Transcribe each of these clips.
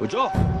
稳住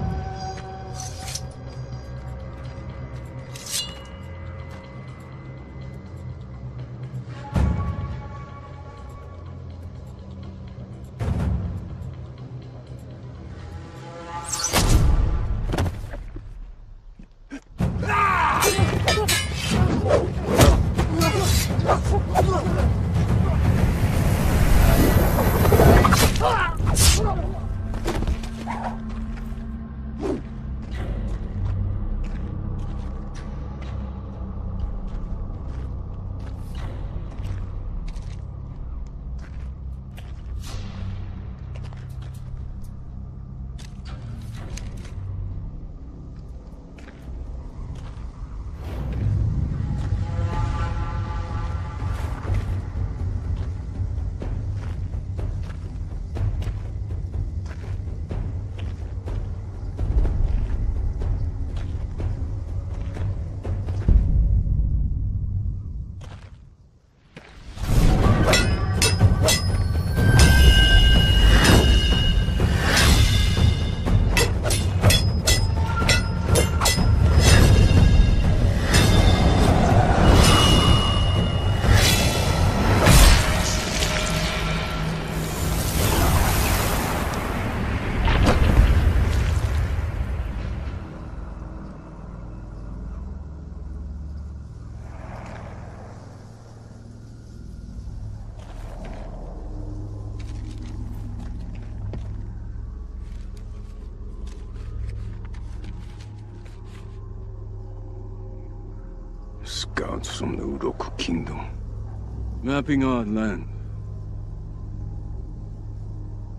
Mapping our land.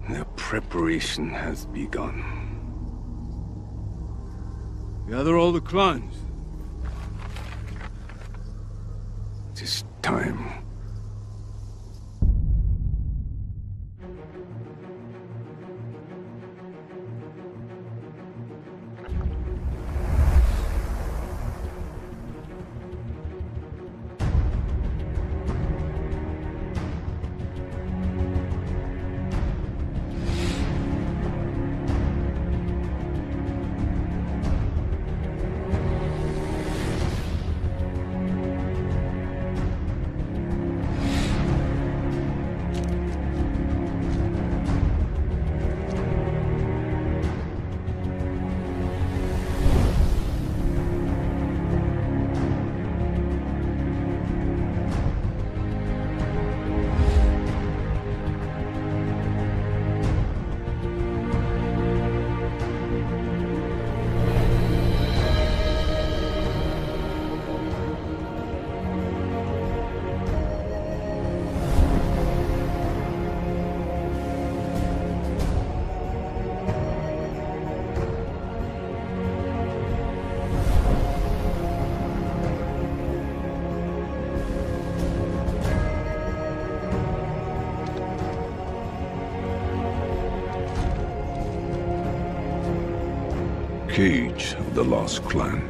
Their preparation has begun. Gather all the clans. The Lost Clan.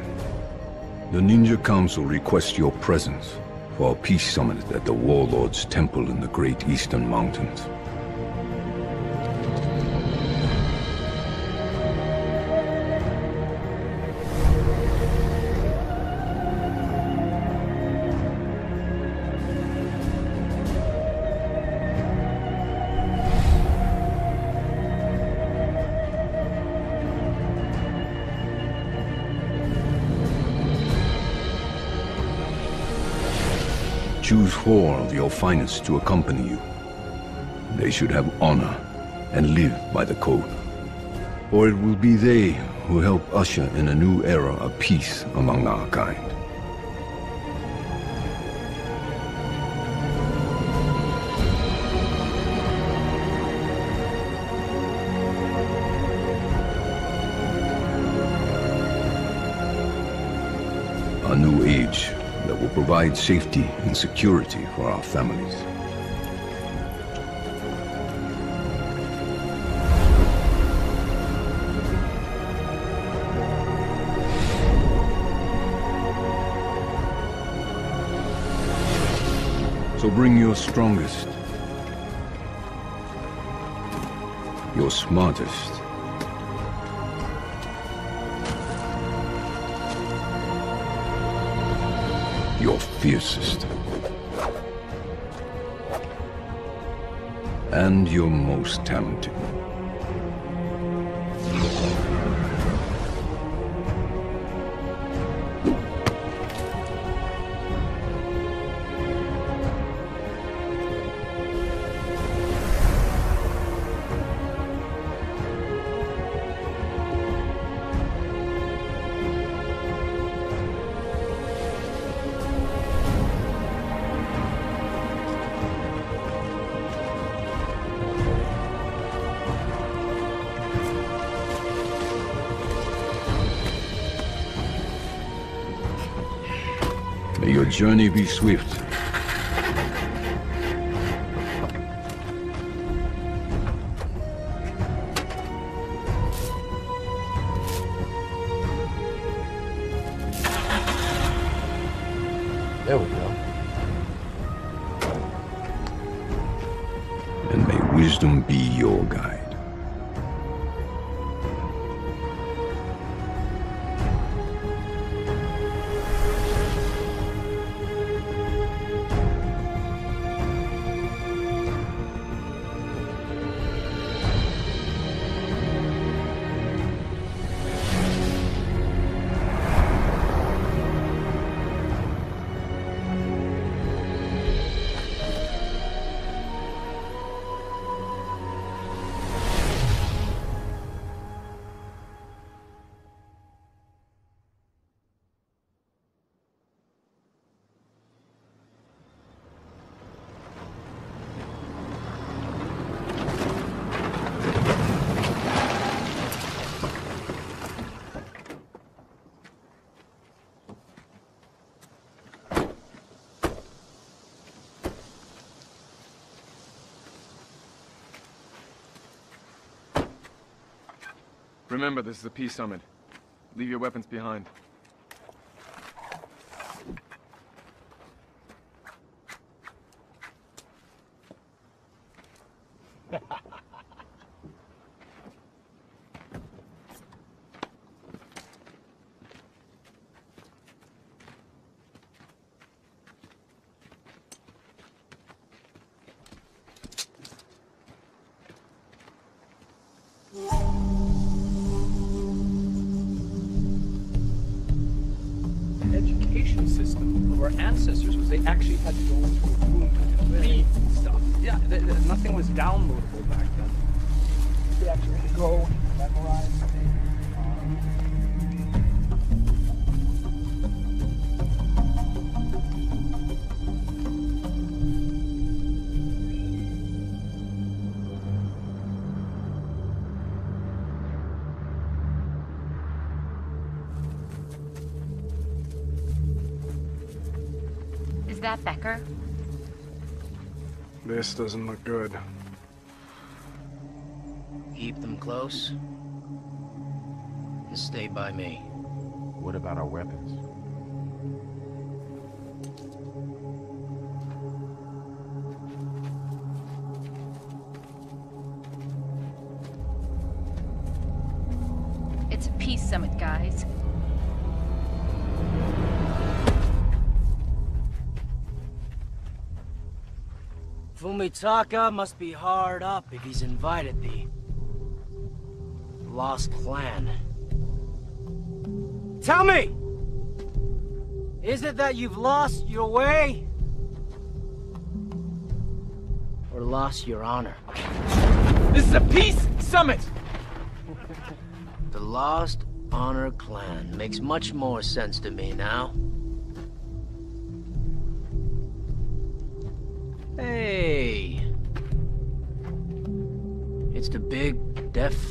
The Ninja Council requests your presence for a peace summit at the Warlord's Temple in the Great Eastern Mountains. Of your finest to accompany you. They should have honor and live by the code. For it will be they who help usher in a new era of peace among our kind. Provide safety and security for our families. So bring your strongest, your smartest, your fiercest. And your most talented. Swift. Remember, this is a peace summit. Leave your weapons behind. That Becker? This doesn't look good. Keep them close. And stay by me. What about our weapons? It's a peace summit, guys. Fumitaka must be hard up if he's invited the Lost Clan. Tell me! Is it that you've lost your way? Or lost your honor? This is a peace summit! The Lost Honor Clan makes much more sense to me now.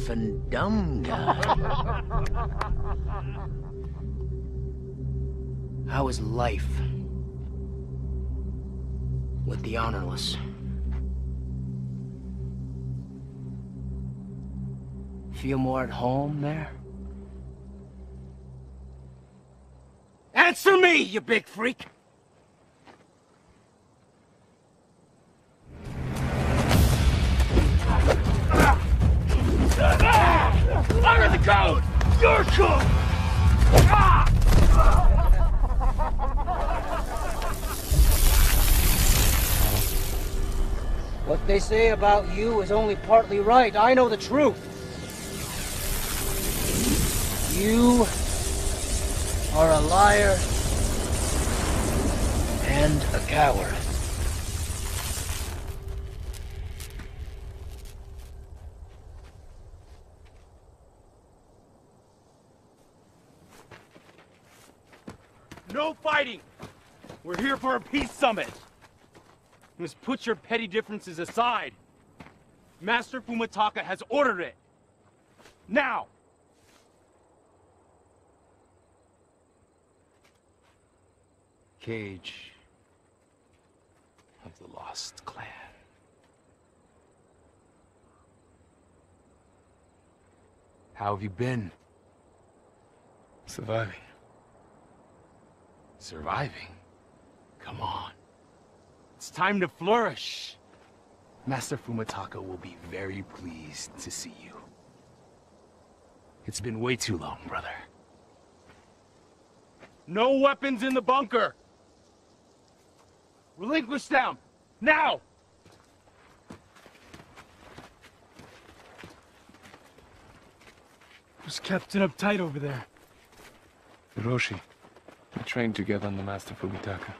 And dumb guy. How is life with the honorless? Feel more at home there? Answer me, you big freak! What they say about you is only partly right. I know the truth. You are a liar and a coward. No fighting! We're here for a peace summit! You must put your petty differences aside. Master Fumitaka has ordered it. Now! Cage of the Lost Clan. How have you been? Surviving. Surviving? Come on. It's time to flourish. Master Fumitaka will be very pleased to see you. It's been way too long, brother. No weapons in the bunker! Relinquish them! Now! Who's captain uptight over there? Hiroshi. We trained together under Master Fumitaka.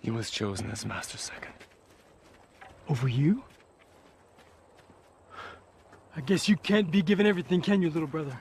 He was chosen as Master Second. Over you? I guess you can't be given everything, can you, little brother?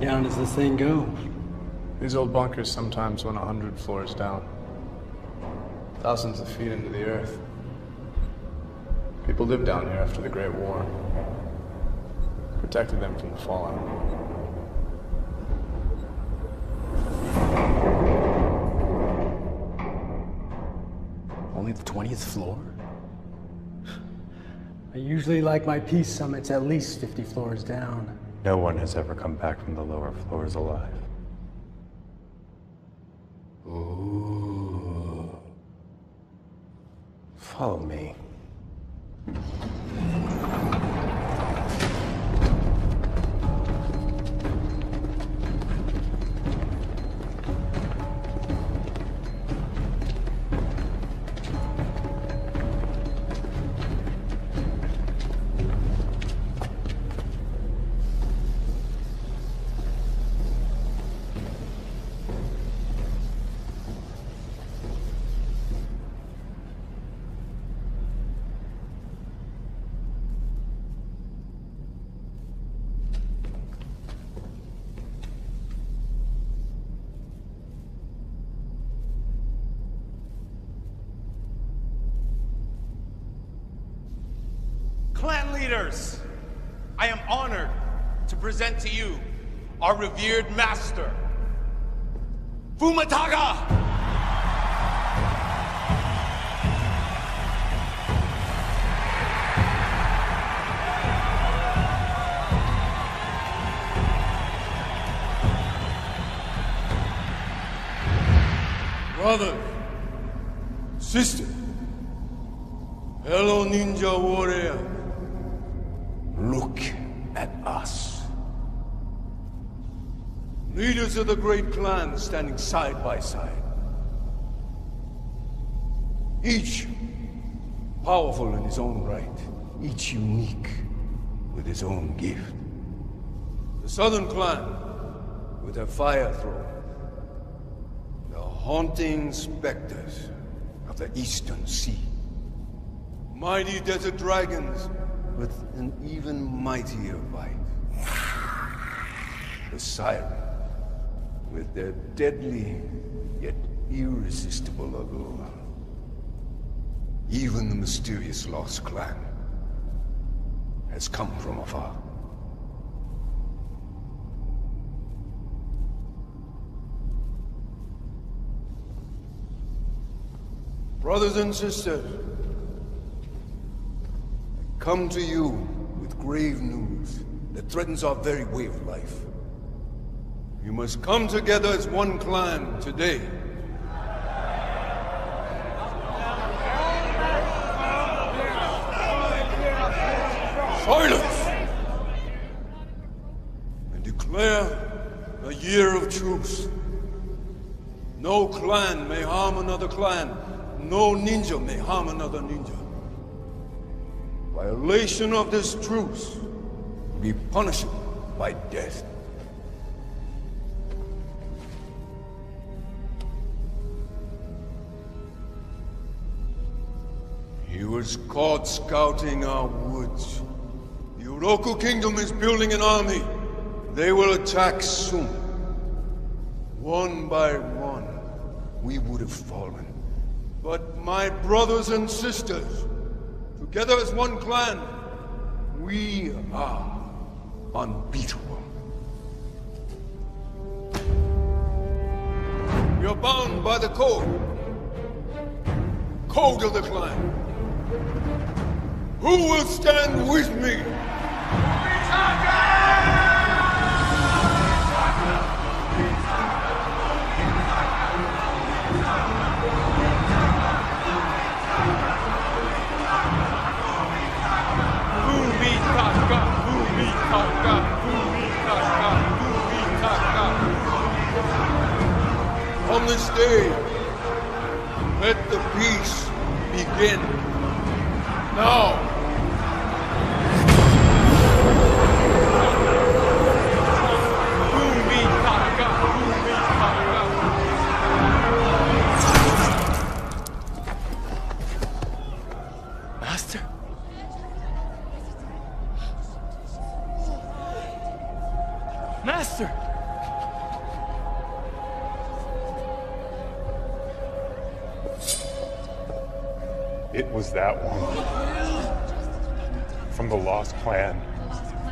Down does this thing go? These old bunkers sometimes went a hundred floors down. Thousands of feet into the earth. People lived down here after the Great War. Protected them from the fallout. Only the 20th floor? I usually like my peace summits at least 50 floors down. No one has ever come back from the lower floors alive. Ooh. Follow me. Revered master, Fumitaka! Brother, sister, hello ninja warrior. Leaders of the great clan standing side by side. Each Powerful in his own right, each unique with his own gift. The Southern Clan, with their fire throne. The haunting specters of the Eastern Sea. Mighty desert dragons with an even mightier bite. The Siren, with their deadly yet irresistible allure. Even the mysterious Lost Clan has come from afar. Brothers and sisters, I come to you with grave news that threatens our very way of life. You must come together as one clan today. Silence! And declare a year of truce. No clan may harm another clan. No ninja may harm another ninja. Violation of this truce will be punishable by death. He was caught scouting our woods. The Uroku Kingdom is building an army. They will attack soon. One by one, we would have fallen. But my brothers and sisters, together as one clan, we are unbeatable. Are bound by the code. Code of the clan. Who will stand with me? On this day, let the peace begin. Now.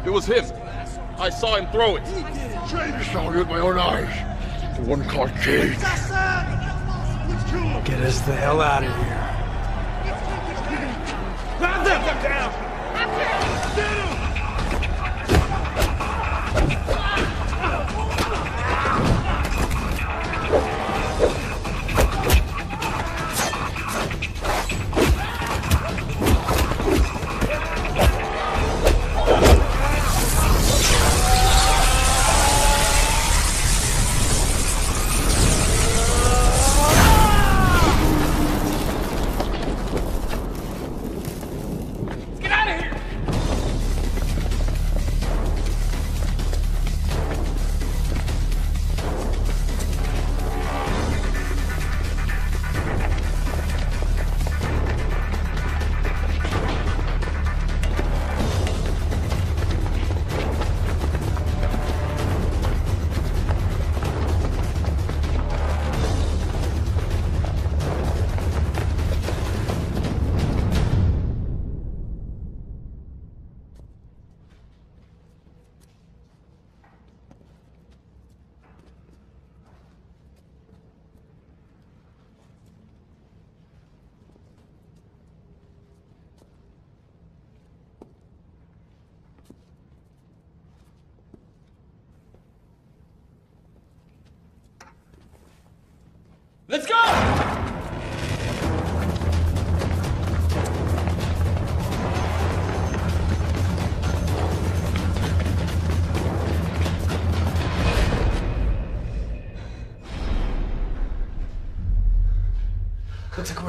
It was him. I saw him throw it. I saw it with my own eyes. The one called Cage. Get us the hell out of here. Grab them! Them down!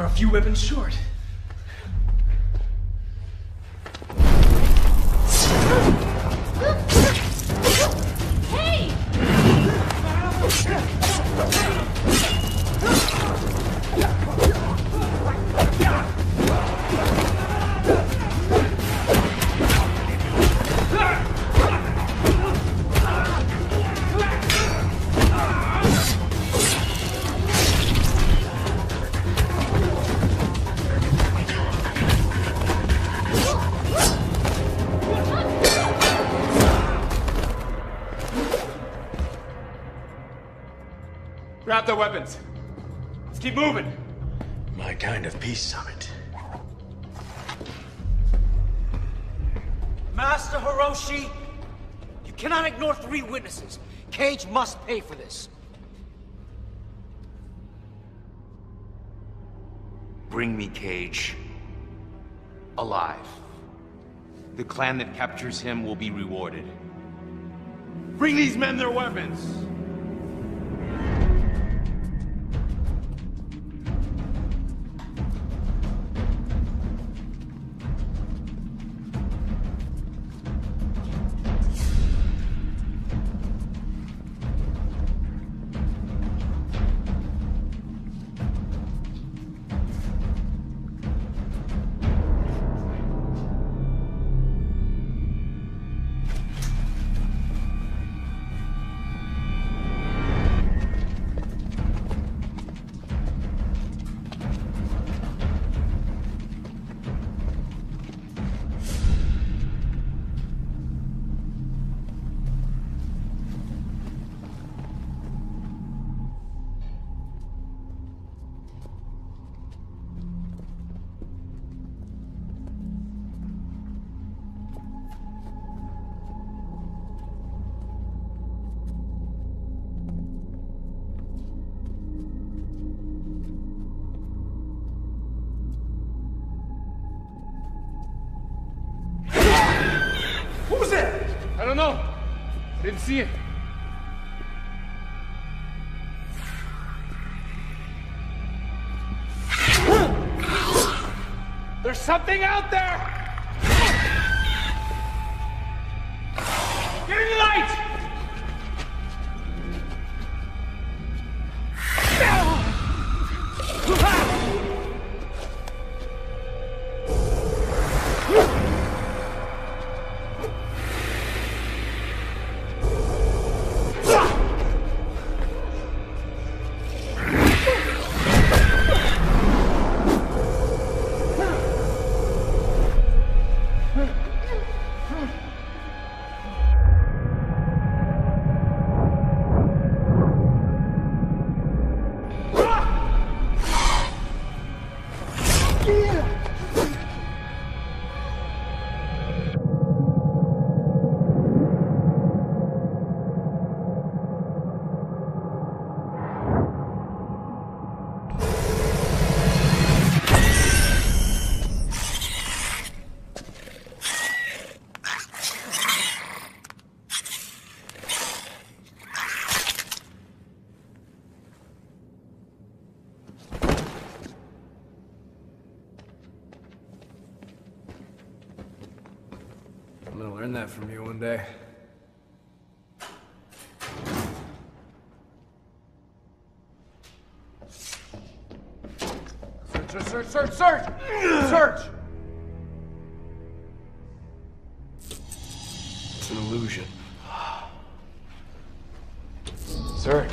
A few weapons short. Grab the weapons. Let's keep moving. My kind of peace summit. Master Hiroshi, you cannot ignore three witnesses. Cage must pay for this. Bring me Cage. Alive. The clan that captures him will be rewarded. Bring these men their weapons! Know. I didn't see it. There's something out there! From you one day. Search, search, search, search! Search! It's an illusion. Search.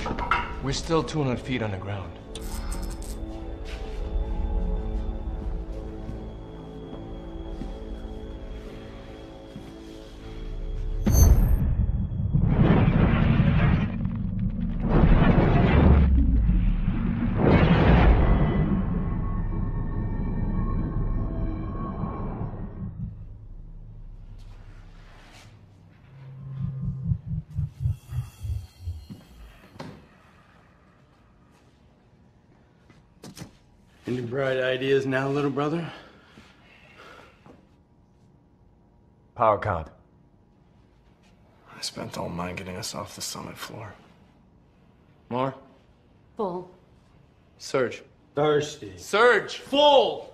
We're still 200 feet underground. Any bright ideas now, little brother? Power card. I spent all mine getting us off the summit floor. More? Full. Surge. Thirsty. Surge! Full!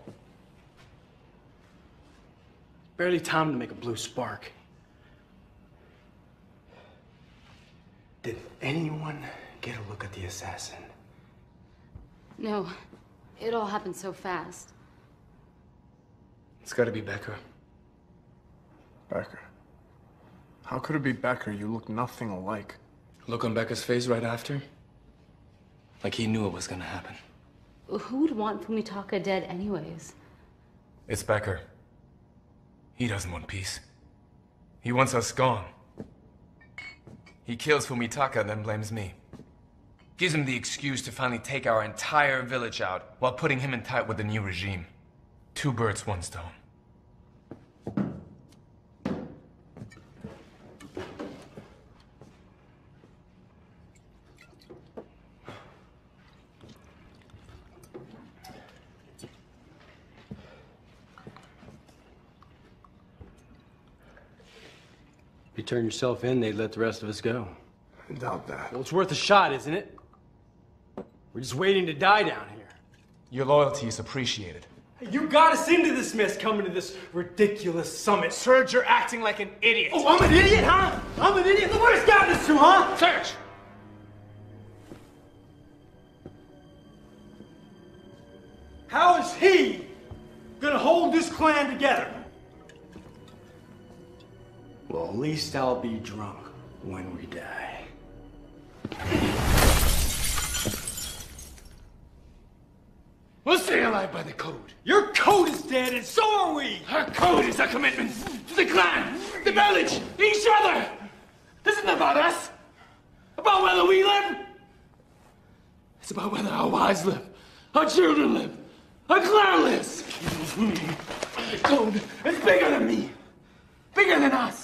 Barely time to make a blue spark. Did anyone get a look at the assassin? No, it all happened so fast. It's gotta be Becker. Becker. How could it be Becker? You look nothing alike. Look on Becker's face right after? Like he knew it was gonna happen. Who would want Fumitaka dead anyways? It's Becker. He doesn't want peace. He wants us gone. He kills Fumitaka, then blames me. Gives him the excuse to finally take our entire village out while putting him in tight with the new regime. Two birds, one stone. If you turn yourself in, they'd let the rest of us go. I doubt that. Well, it's worth a shot, isn't it? We're just waiting to die down here. Your loyalty is appreciated. You got us into this mess coming to this ridiculous summit. Serge, you're acting like an idiot. Oh, I'm an idiot, huh? I'm an idiot. Look what it's gotten us to, huh? Serge! How is he gonna hold this clan together? Well, at least I'll be drunk when we die. We'll stay alive by the code. Your code is dead, and so are we! Our code is a commitment to the clan, the village, each other. This isn't about us. About whether we live. It's about whether our wives live, our children live, our clan lives. Code is bigger than me, bigger than us.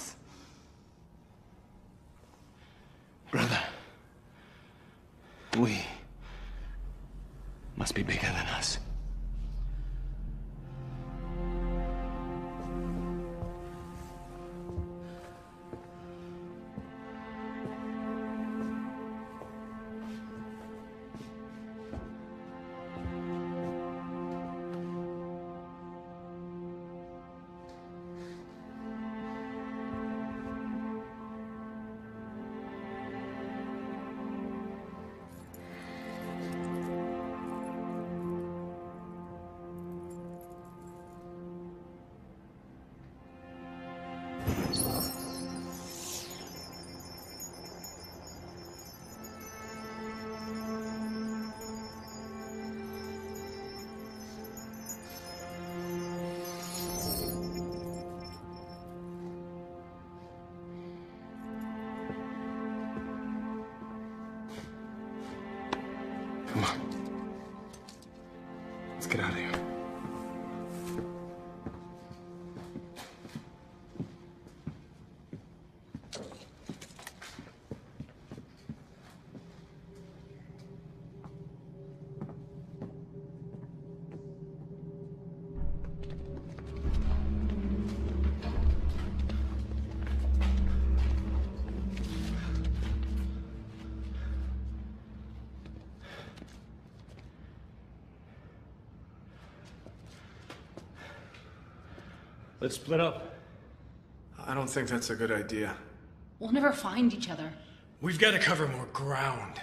Let's split up. I don't think that's a good idea. We'll never find each other. We've got to cover more ground.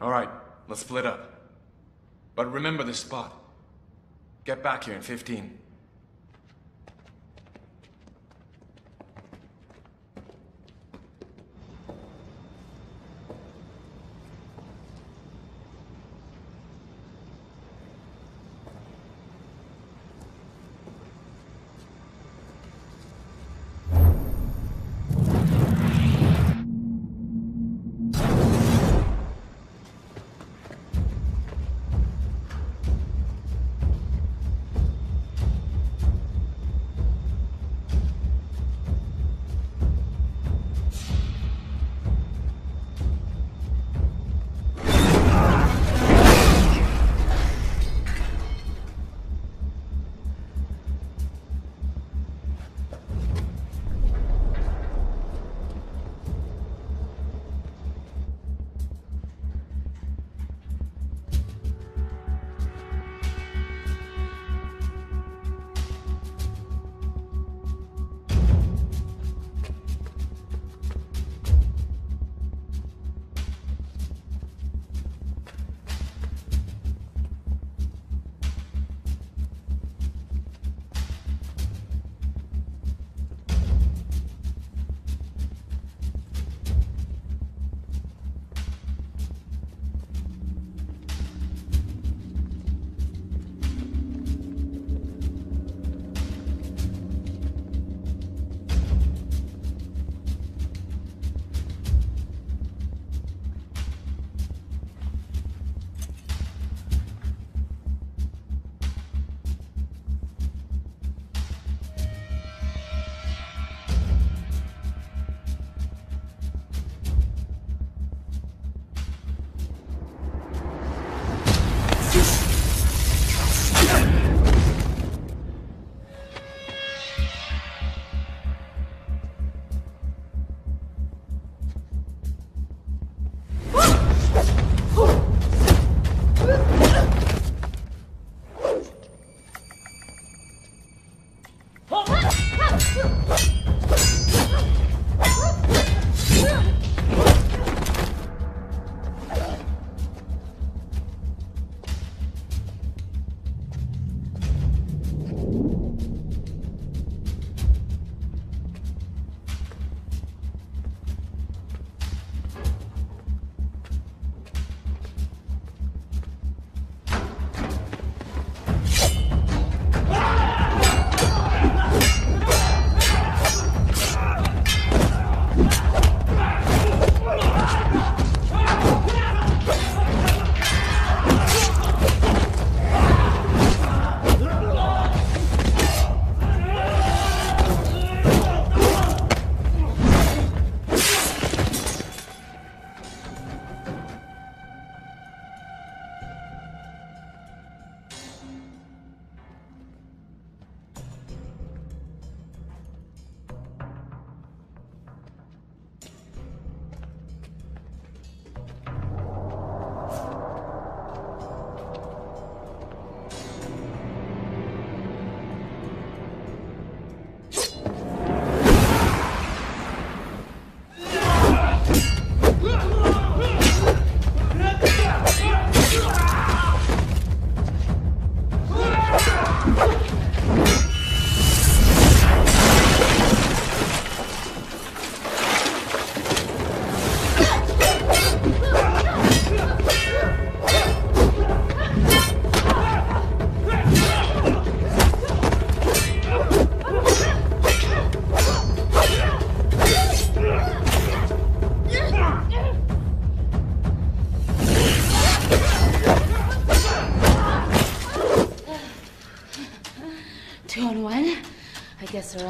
All right, let's split up. But remember this spot. Get back here in 15.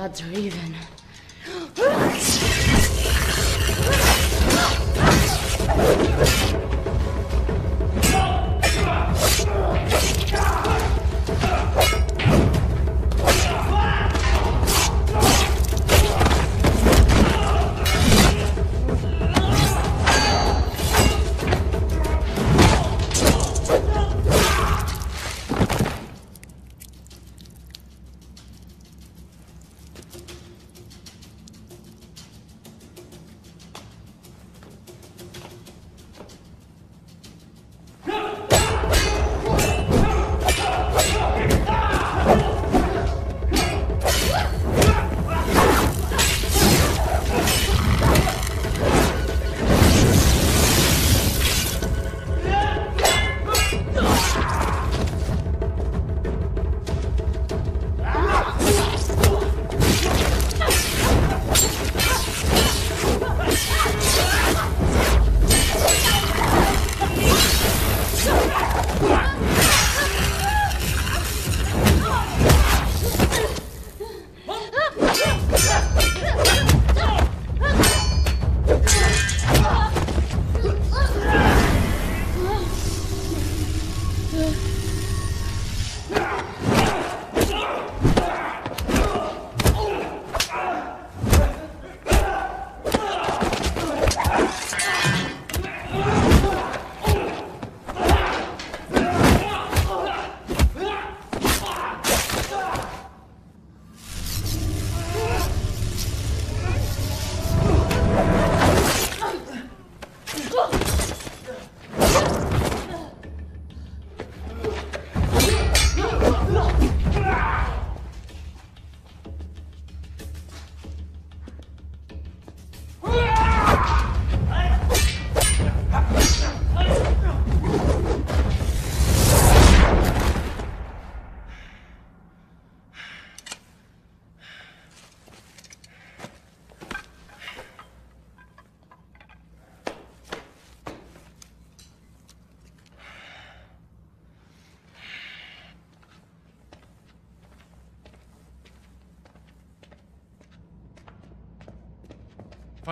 I guess our odds are even.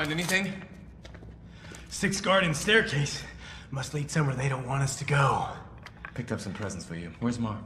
Find anything? Six garden staircase. Must lead somewhere they don't want us to go. Picked up some presents for you. Where's Mar?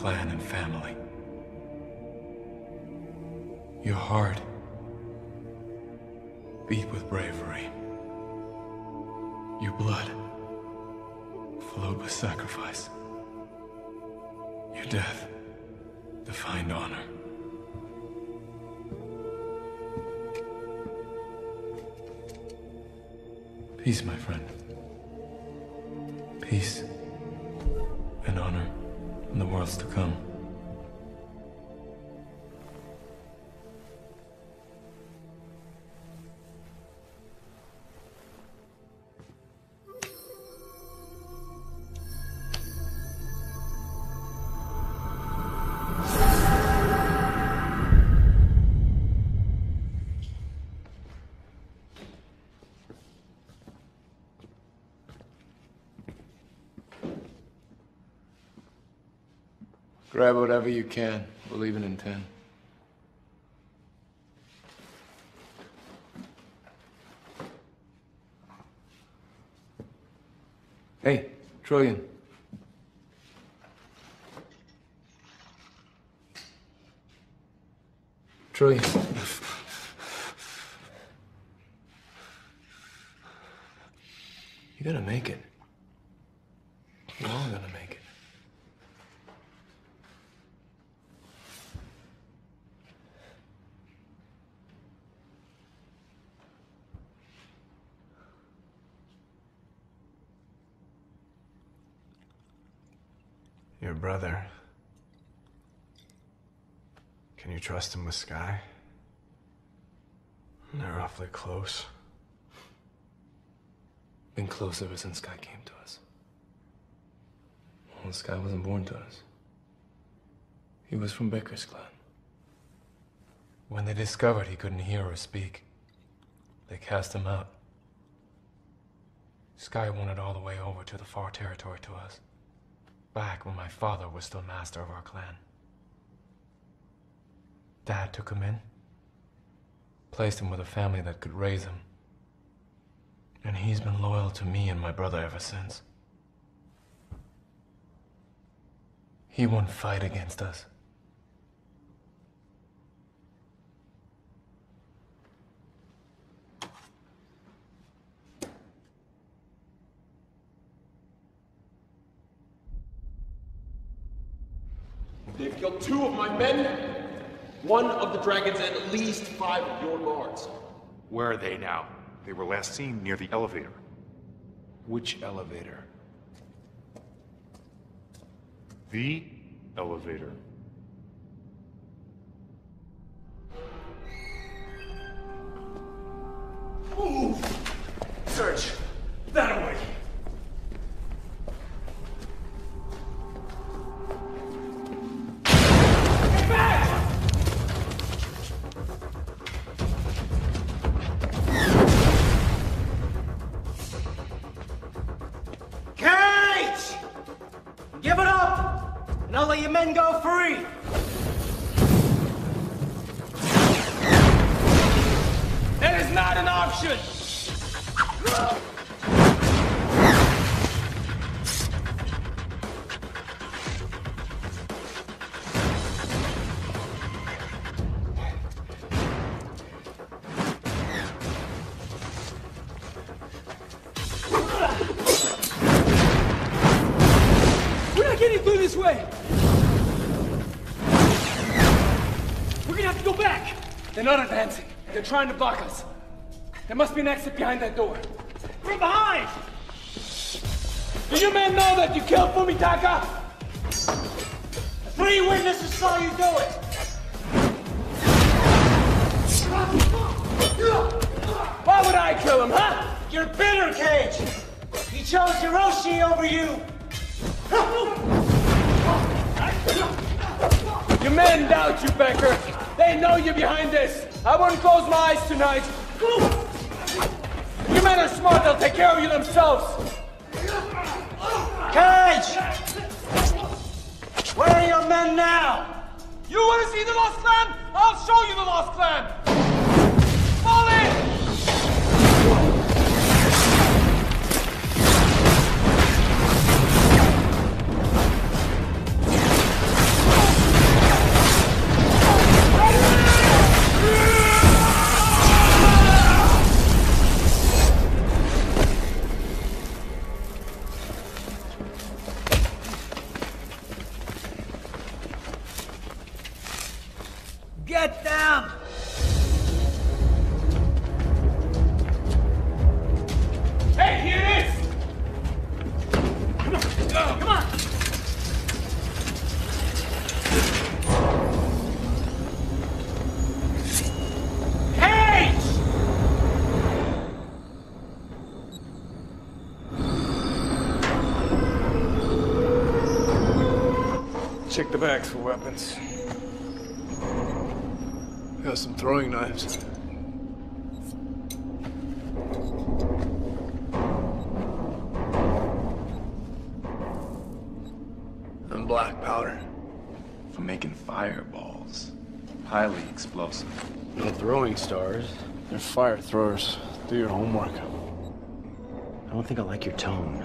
Clan and family. Your heart beat with bravery. Your blood flowed with sacrifice. Your death defined honor. Peace, my friend. Grab whatever you can. We're leaving in ten. Hey, Trillion. Trillion. You're gonna make it. You're all gonna make it. Your brother. Can you trust him with Sky? They're awfully close. Been close ever since Sky came to us. Well, Sky wasn't born to us. He was from Becker's clan. When they discovered he couldn't hear or speak, they cast him out. Sky wanted all the way over to the far territory to us. Back when my father was still master of our clan. Dad took him in, placed him with a family that could raise him. And he's been loyal to me and my brother ever since. He won't fight against us. They've killed two of my men, one of the dragons, and at least five of your guards. Where are they now? They were last seen near the elevator. Which elevator? The elevator. Move! Search! That way! They're not advancing. They're trying to block us. There must be an exit behind that door. From behind! Do you men know that you killed Fumitaka? Three witnesses saw you do it. Why would I kill him, huh? You're bitter, Cage. He chose Hiroshi over you. Your men doubt you, Becker. They know you're behind this. I wouldn't close my eyes tonight. You men are smart. They'll take care of you themselves. Cage! Where are your men now? You want to see the Lost Clan? I'll show you the Lost Clan. Check the bags for weapons. Got some throwing knives. And black powder. For making fireballs. Highly explosive. No throwing stars. They're fire throwers. Do your homework. I don't think I like your tone.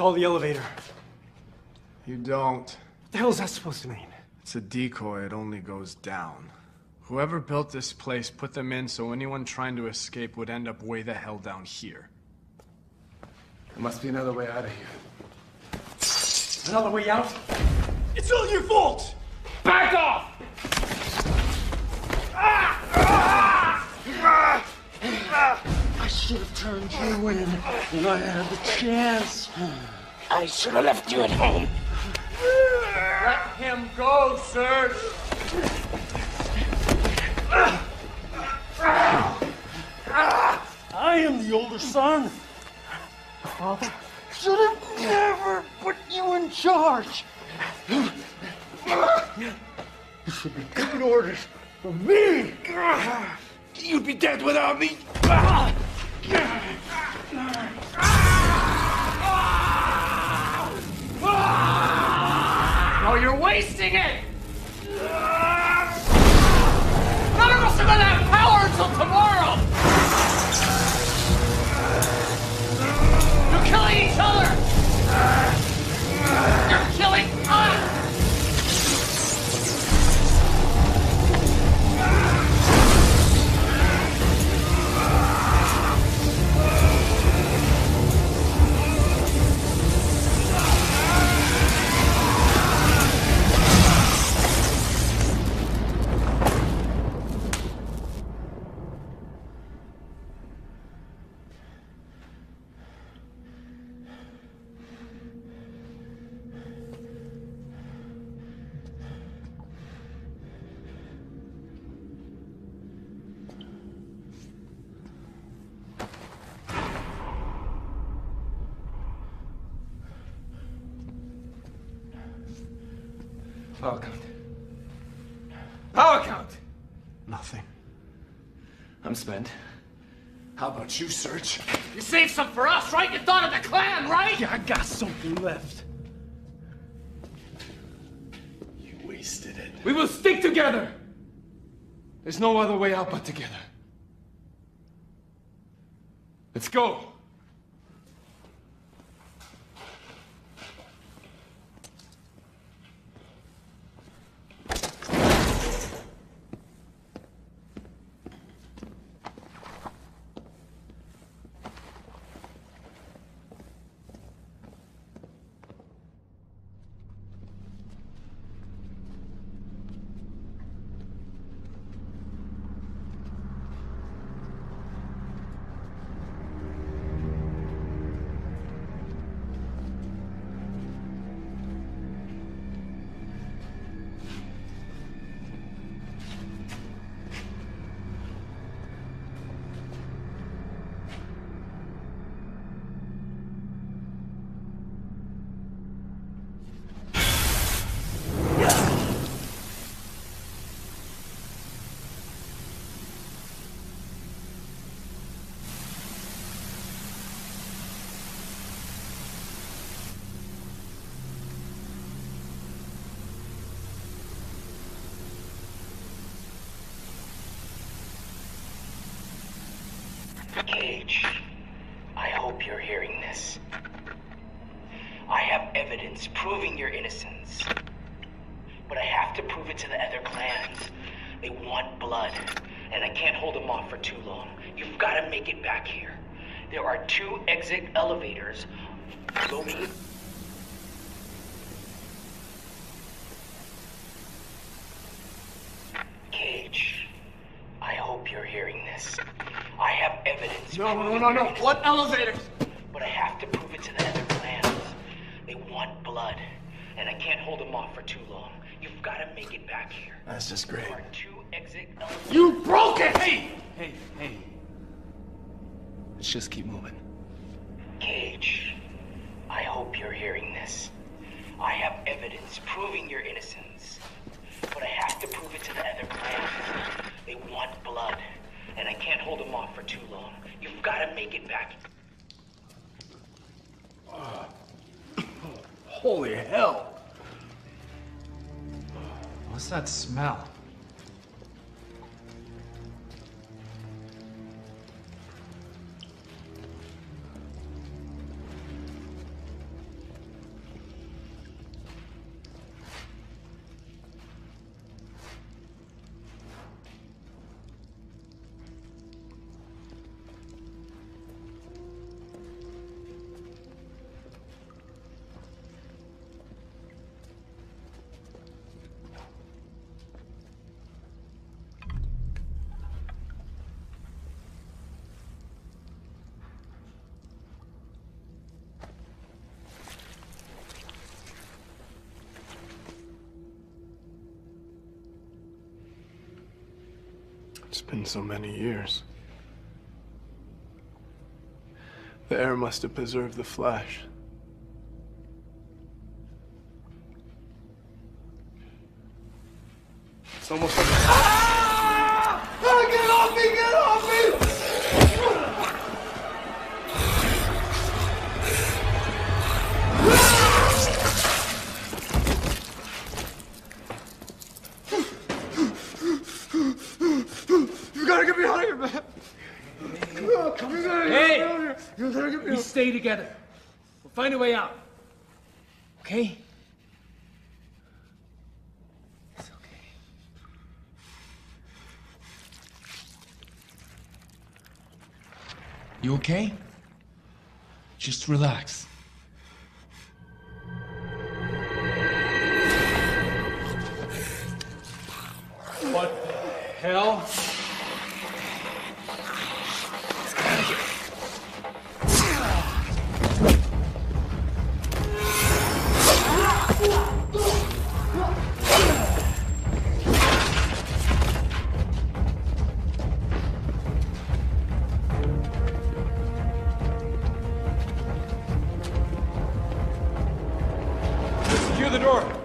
Call the elevator? You don't. What the hell is that supposed to mean? It's a decoy. It only goes down. Whoever built this place put them in so anyone trying to escape would end up way the hell down here. There must be another way out of here. Another way out? It's all your fault! Back off! I should have turned you in when I had the chance. I should have left you at home. Let him go, sir. I am the older son. The father should have never put you in charge. You should be giving orders for me. You'd be dead without me. No, you're wasting it! None of us are gonna have power until tomorrow! You're killing each other! Power count. Power count! Nothing. I'm spent. How about you, Serge? You saved some for us, right? You thought of the clan, right? Yeah, I got something left. You wasted it. We will stick together! There's no other way out but together. Let's go! No, no, no. What elevators? But I have to prove it to the other clans. They want blood, and I can't hold them off for too long. You've got to make it back here. That's just great. There two exit. You broke it! Hey, hey, hey. Let's just keep moving. Cage, I hope you're hearing this. I have evidence proving your innocence. But I have to prove it to the other clans. They want blood, and I can't hold them off for too long. You've got to make it back. Holy hell! What's that smell? So many years. The air must have preserved the flesh. Okay? Just relax. The door.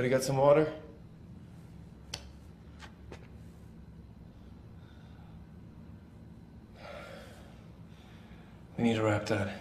Everybody got some water? We need to wrap that.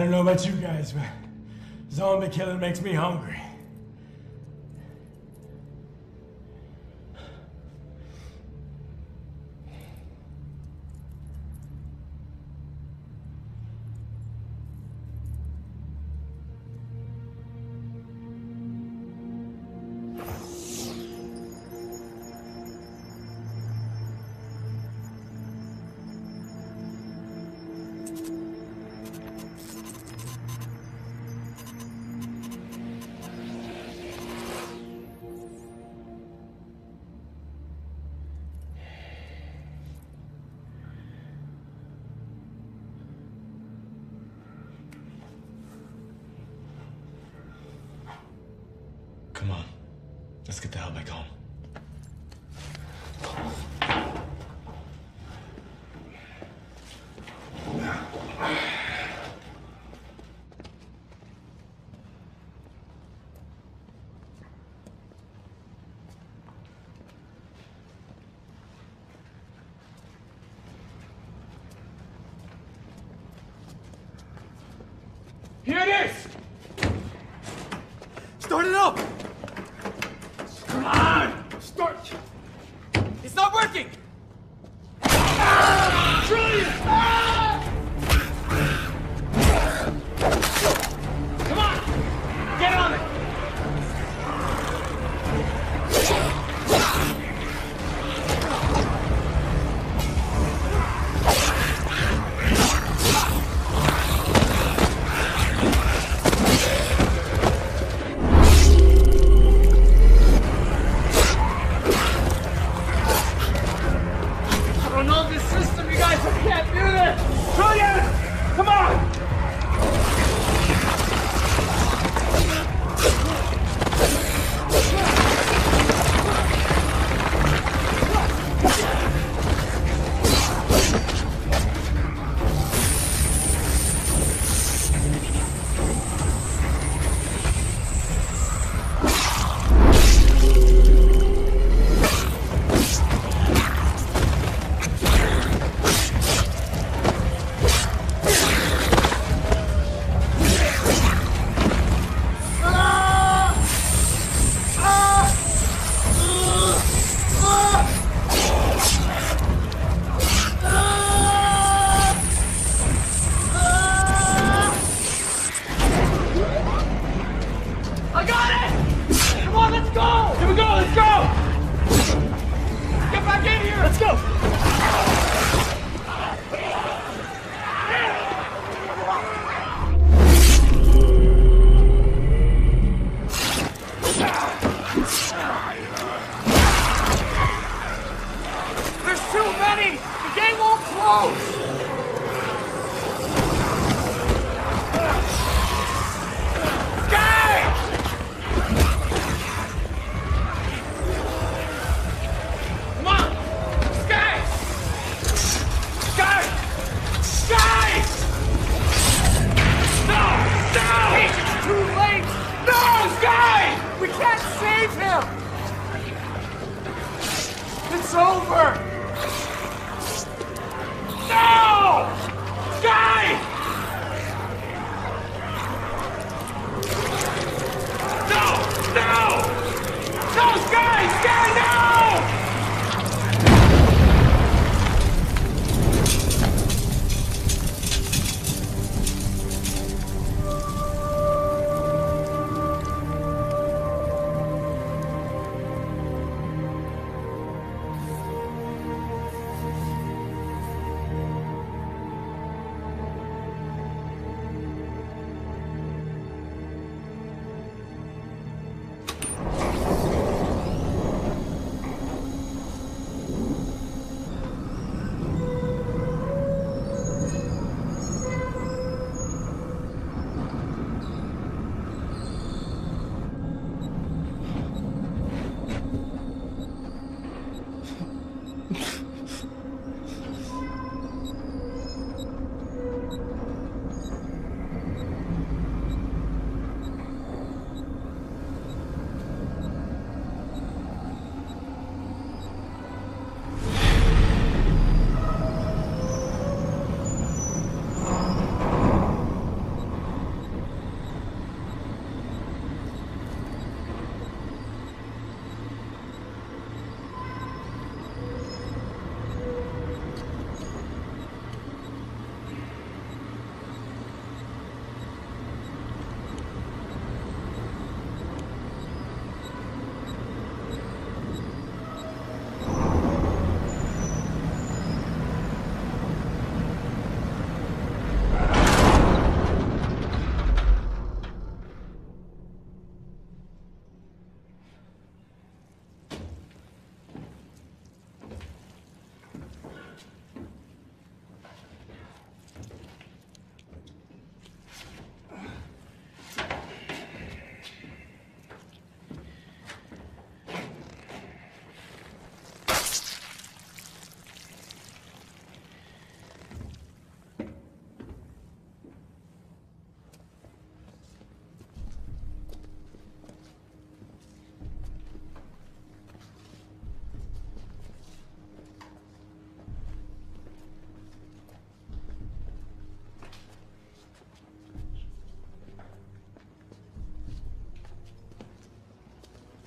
I don't know about you guys, but zombie killing makes me hungry.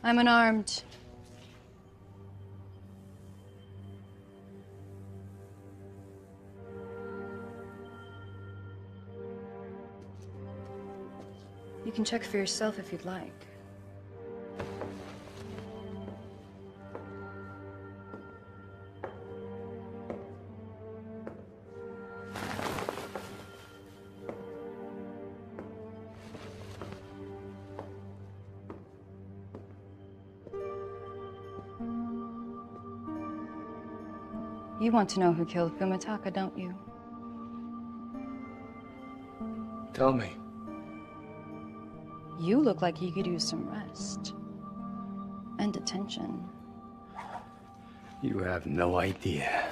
I'm unarmed. You can check for yourself if you'd like. You want to know who killed Fumitaka, don't you? Tell me. You look like you could use some rest. And attention. You have no idea.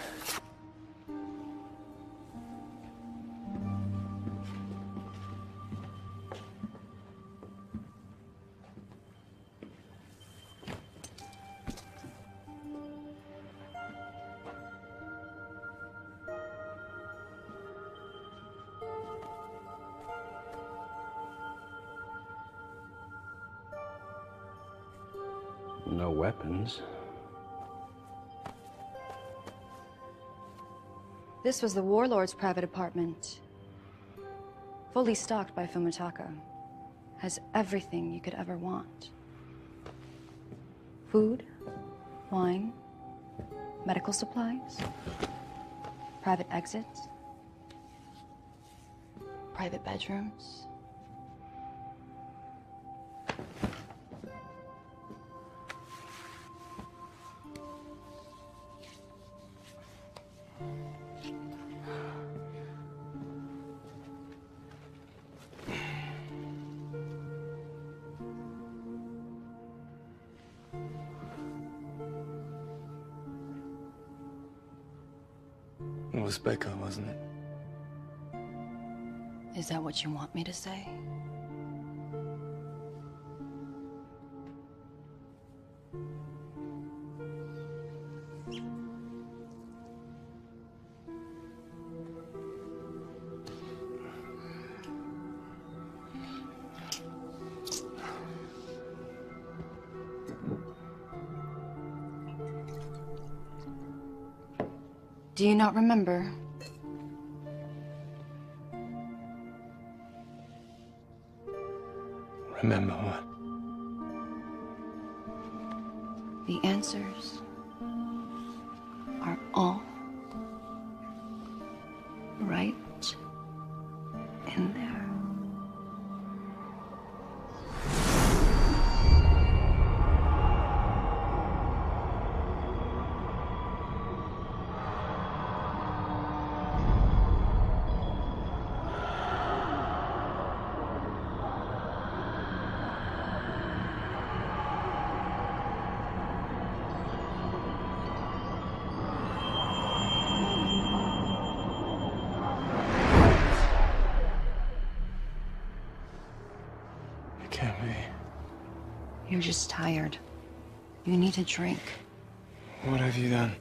This was the warlord's private apartment. Fully stocked by Fumitaka. Has everything you could ever want. Food, wine, medical supplies, private exits, private bedrooms. What you want me to say? Do you not remember? Remember You're just tired. You need a drink. What have you done?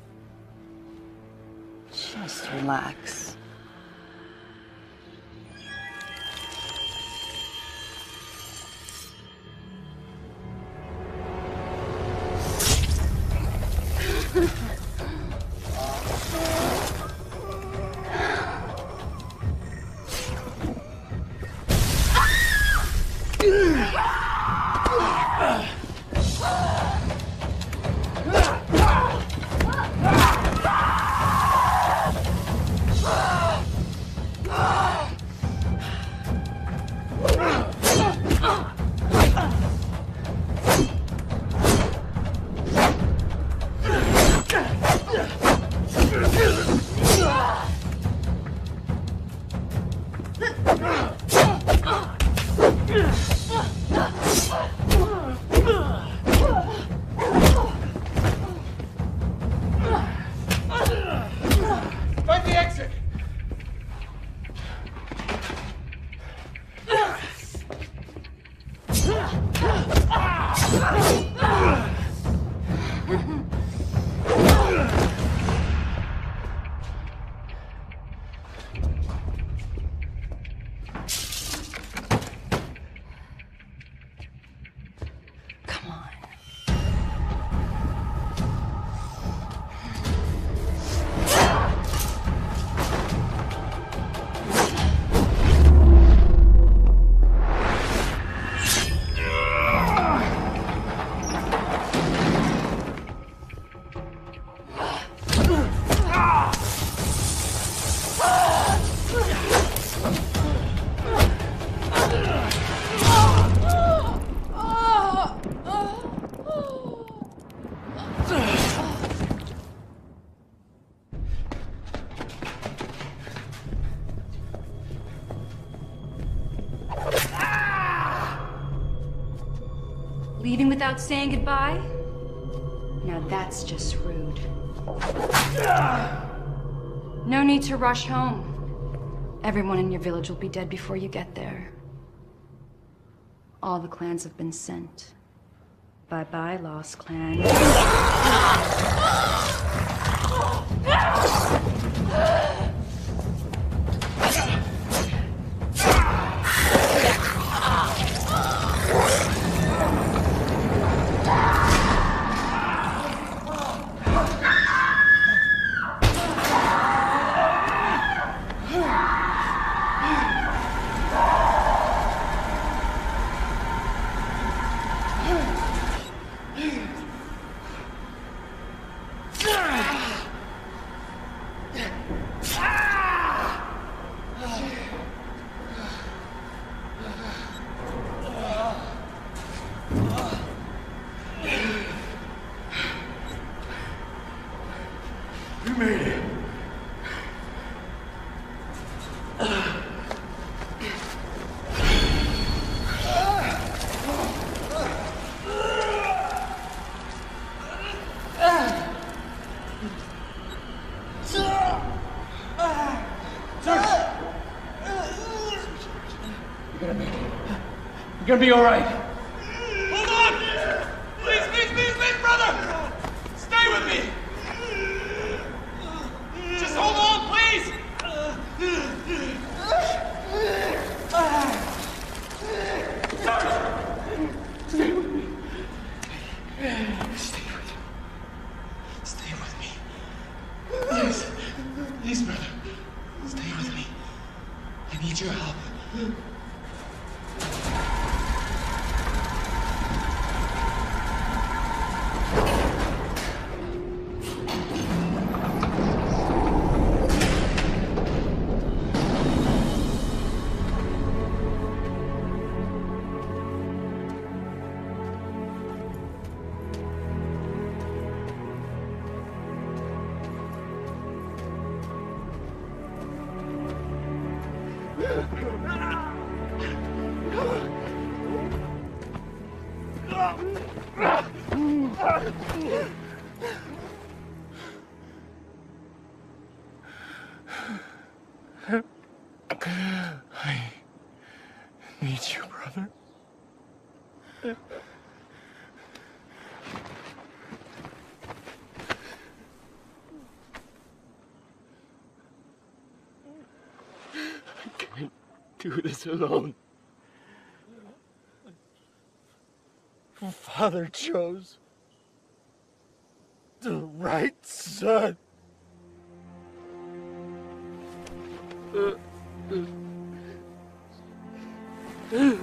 Without saying goodbye? Now that's just rude. No need to rush home. Everyone in your village will be dead before you get there. All the clans have been sent. Bye-bye, Lost Clan. You're gonna be all right. This alone. Father chose the right son. Uh, uh.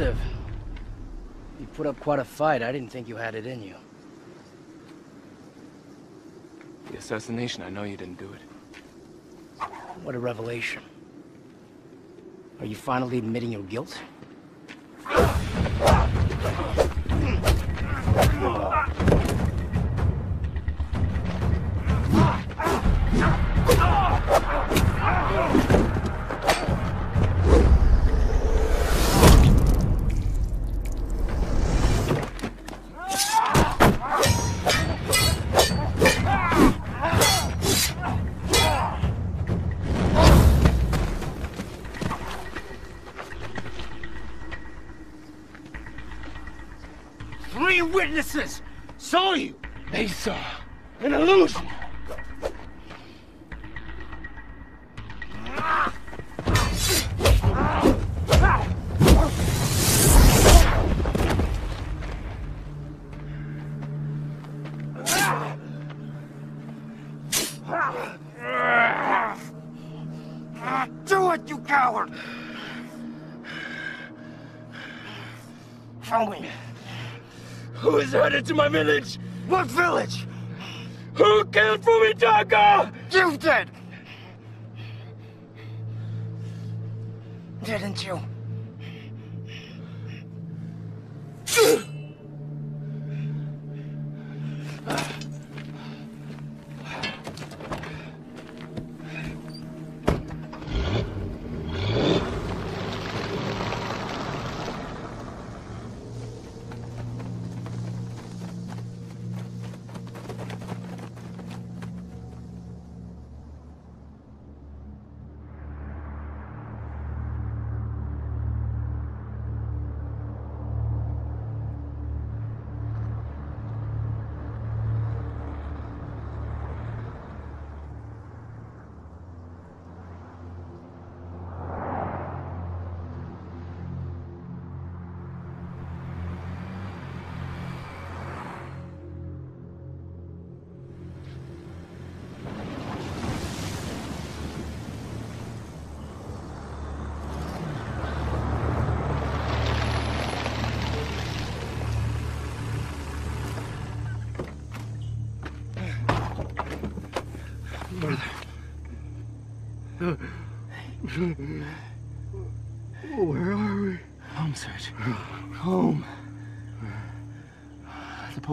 Impressive. You put up quite a fight. I didn't think you had it in you. The assassination, I know you didn't do it. What a revelation. Are you finally admitting your guilt? To my village? What village? Who killed Fumitaka? You did! Didn't you?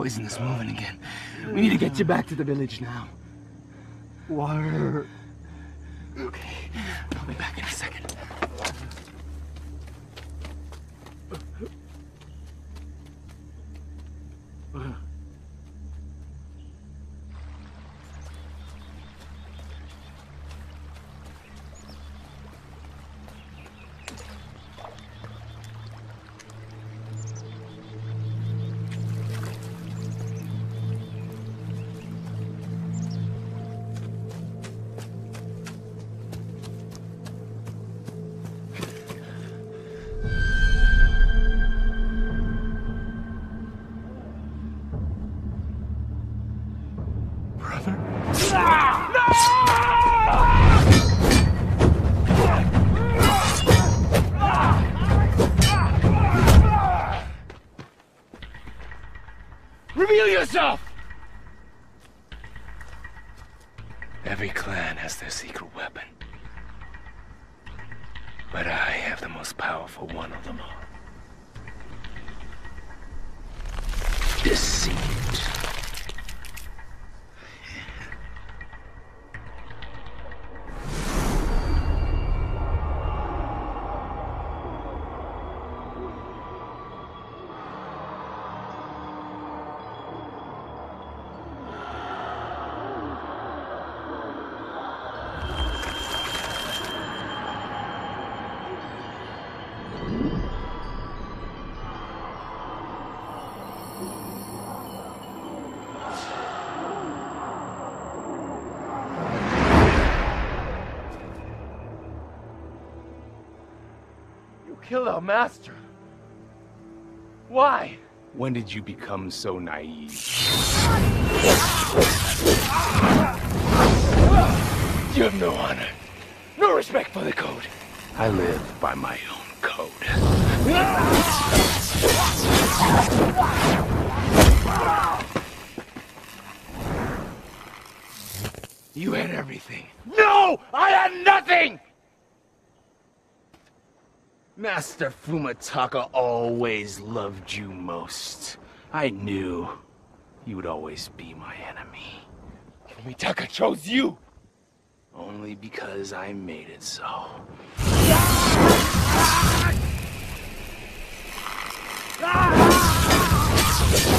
Poison is moving again. We need to get you back to the village now. Water. Master. Why? When did you become so naive? You have no honor, no respect for the code. I live by my own code. You had everything. No! I had nothing! Master Fumitaka always loved you most. I knew you would always be my enemy. Fumitaka chose you! Only because I made it so. When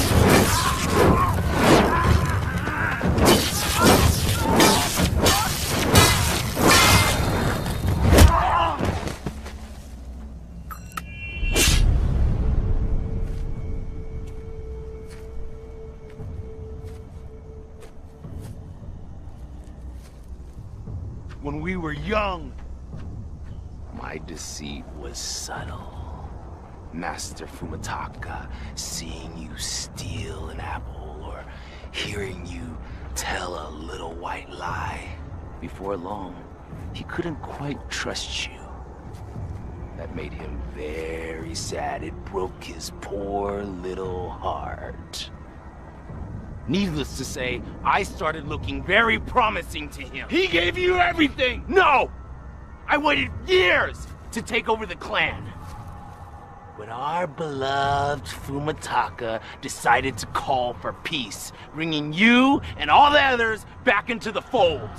we were young, My deceit was subtle. Master Fumitaka, seeing you steal an apple or hearing you tell a little white lie. Before long, he couldn't quite trust you. That made him very sad. It broke his poor little heart. Needless to say, I started looking very promising to him. He gave you everything! No! I waited years to take over the clan. But our beloved Fumitaka decided to call for peace, bringing you and all the others back into the fold.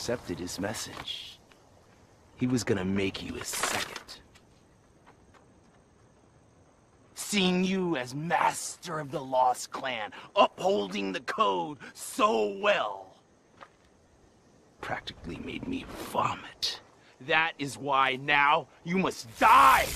Intercepted his message. He was gonna make you his second. Seeing you as master of the Lost Clan, upholding the code so well, practically made me vomit. That is why now you must die!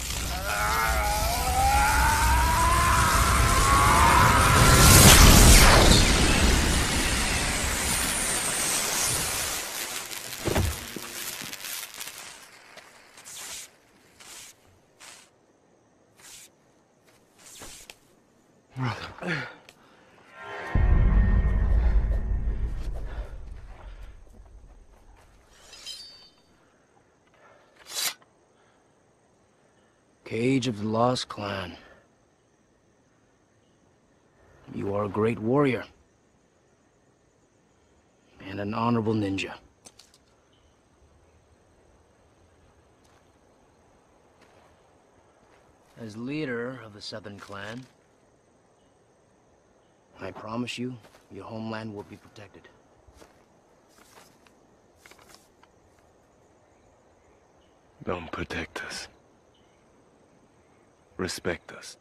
Cage of the Lost Clan. You are a great warrior. And an honorable ninja. As leader of the Southern Clan, I promise you, your homeland will be protected. Don't protect us. Respect us.